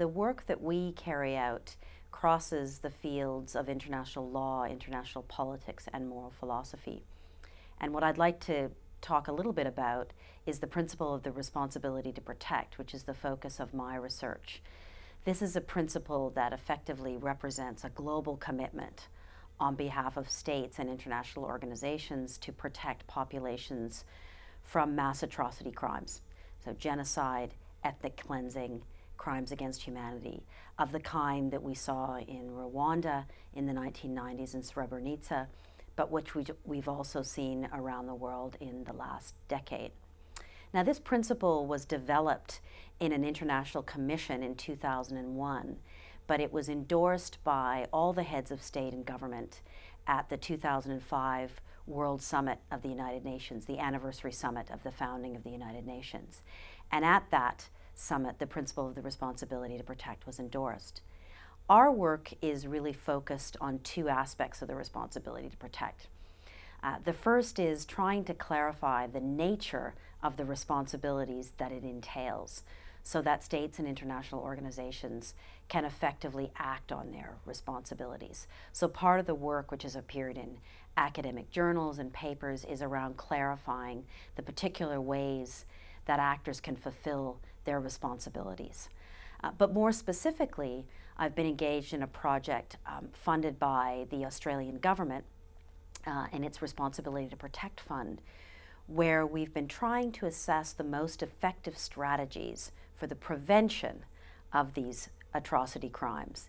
The work that we carry out crosses the fields of international law, international politics, and moral philosophy. And what I'd like to talk a little bit about is the principle of the responsibility to protect, which is the focus of my research. This is a principle that effectively represents a global commitment on behalf of states and international organizations to protect populations from mass atrocity crimes. So, genocide, ethnic cleansing, crimes against humanity of the kind that we saw in Rwanda in the 1990s in Srebrenica, but which we, we've also seen around the world in the last decade. Now, this principle was developed in an international commission in 2001, but it was endorsed by all the heads of state and government at the 2005 World Summit of the United Nations, the anniversary summit of the founding of the United Nations. And at that summit, the principle of the responsibility to protect was endorsed. Our work is really focused on two aspects of the responsibility to protect. Uh, the first is trying to clarify the nature of the responsibilities that it entails so that states and international organizations can effectively act on their responsibilities. So part of the work which has appeared in academic journals and papers is around clarifying the particular ways that actors can fulfill their responsibilities. Uh, but more specifically, I've been engaged in a project um, funded by the Australian government uh, and its Responsibility to Protect Fund, where we've been trying to assess the most effective strategies for the prevention of these atrocity crimes.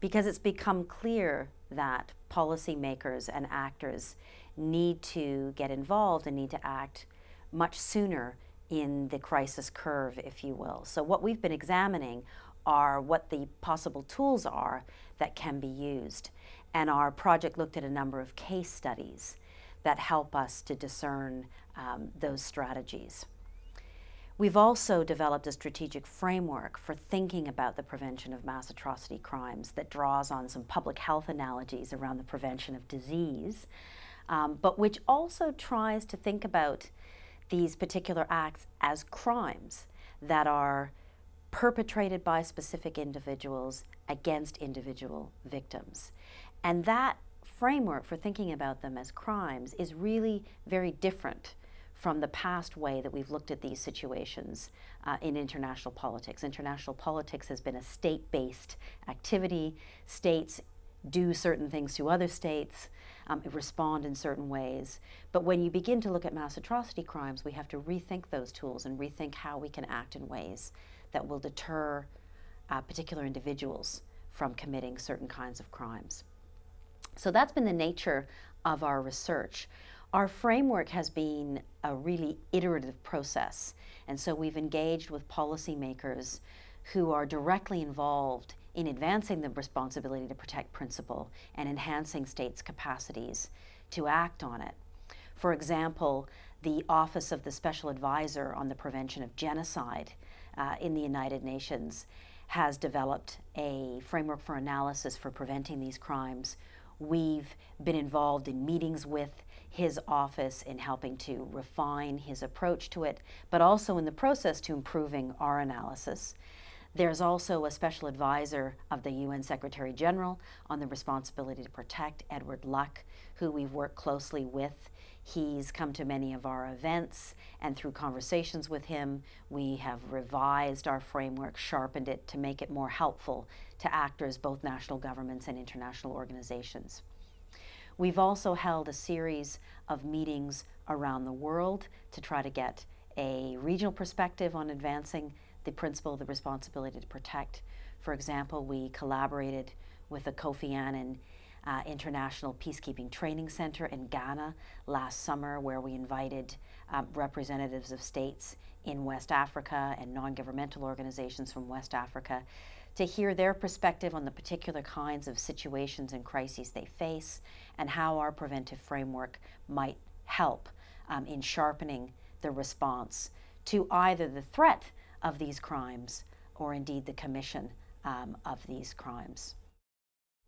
Because it's become clear that policymakers and actors need to get involved and need to act much sooner in the crisis curve, if you will. So, what we've been examining are what the possible tools are that can be used. And our project looked at a number of case studies that help us to discern um, those strategies. We've also developed a strategic framework for thinking about the prevention of mass atrocity crimes that draws on some public health analogies around the prevention of disease, um, but which also tries to think about these particular acts as crimes that are perpetrated by specific individuals against individual victims. And that framework for thinking about them as crimes is really very different from the past way that we've looked at these situations uh, in international politics. International politics has been a state based activity. States do certain things to other states, um, respond in certain ways. But when you begin to look at mass atrocity crimes, we have to rethink those tools and rethink how we can act in ways that will deter uh, particular individuals from committing certain kinds of crimes. So that's been the nature of our research. Our framework has been a really iterative process, and so we've engaged with policymakers who are directly involved in advancing the responsibility to protect principle and enhancing states' capacities to act on it. For example, the Office of the Special Advisor on the Prevention of Genocide uh, in the United Nations has developed a framework for analysis for preventing these crimes. We've been involved in meetings with his office in helping to refine his approach to it, but also in the process to improving our analysis. There's also a special advisor of the UN Secretary General on the responsibility to protect, Edward Luck, who we've worked closely with. He's come to many of our events, and through conversations with him, we have revised our framework, sharpened it to make it more helpful to actors, both national governments and international organizations. We've also held a series of meetings around the world to try to get a regional perspective on advancing the principle of the responsibility to protect. For example, we collaborated with the Kofi Annan uh, International Peacekeeping Training Center in Ghana last summer, where we invited um, representatives of states in West Africa and non governmental organizations from West Africa to hear their perspective on the particular kinds of situations and crises they face and how our preventive framework might help um, in sharpening the response to either the threat of these crimes or indeed the commission um, of these crimes.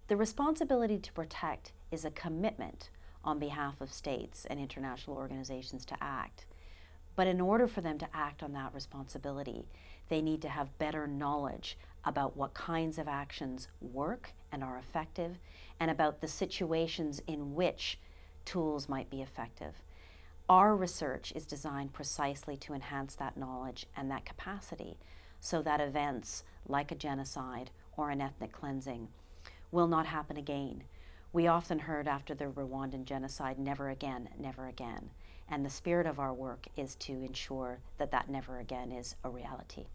The responsibility to protect is a commitment on behalf of states and international organizations to act. But in order for them to act on that responsibility, they need to have better knowledge about what kinds of actions work and are effective, and about the situations in which tools might be effective. Our research is designed precisely to enhance that knowledge and that capacity so that events like a genocide or an ethnic cleansing will not happen again. We often heard after the Rwandan genocide, never again, never again. And the spirit of our work is to ensure that that never again is a reality.